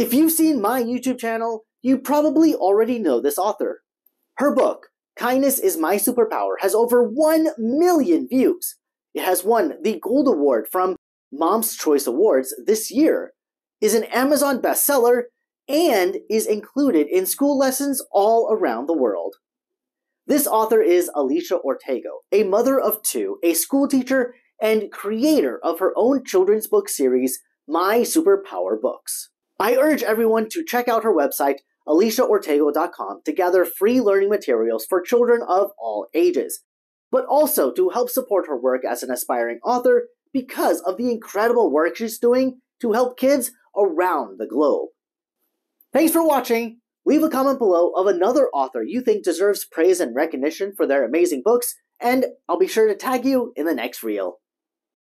If you've seen my YouTube channel, you probably already know this author. Her book, Kindness is My Superpower, has over 1 million views. It has won the Gold Award from Mom's Choice Awards this year, is an Amazon bestseller, and is included in school lessons all around the world. This author is Alicia Ortego, a mother of two, a school teacher, and creator of her own children's book series, My Superpower Books. I urge everyone to check out her website, aliciaortego.com, to gather free learning materials for children of all ages, but also to help support her work as an aspiring author because of the incredible work she's doing to help kids around the globe. Thanks for watching! Leave a comment below of another author you think deserves praise and recognition for their amazing books, and I'll be sure to tag you in the next reel.